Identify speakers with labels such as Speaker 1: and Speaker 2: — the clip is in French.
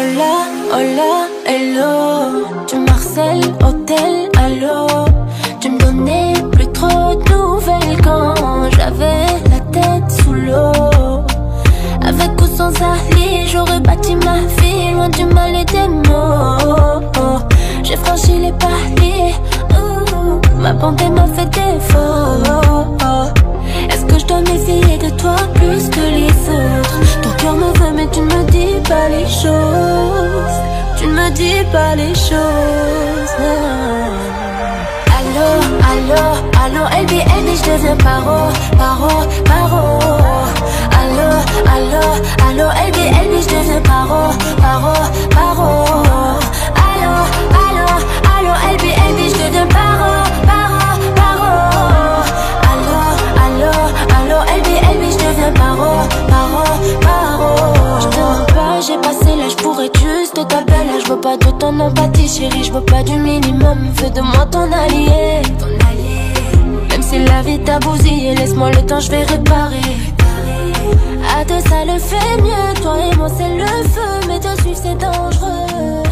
Speaker 1: Hola, hello. Tu Marcel, hôtel, allô Tu me donnais plus trop de nouvelles quand j'avais la tête sous l'eau. Avec ou sans Ali, j'aurais bâti ma vie loin du mal et des mots. J'ai franchi les paliers, ma bonté m'a fait défaut. Est-ce que je dois méfier de toi plus que les autres? Dis pas les choses. Allô, allô, allô, LB, je deviens paro, paro, paro. Allô, allô, allô, LB, je deviens paro, paro, paro. Allô, allô, allô, LB, je deviens paro, paro, paro. Allô, allô, allô, LB, je deviens paro, paro, paro. Je pas, j'ai passé l'âge pour être je veux pas de ton empathie, chérie, je veux pas du minimum. Fais de moi ton allié. Ton allié. Même si la vie t'a bousillé, laisse-moi le temps, je vais réparer. réparer. À deux, ça le fait mieux. Toi et moi, c'est le feu, mais te suivre, c'est dangereux.